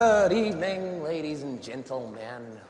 Good evening, ladies and gentlemen.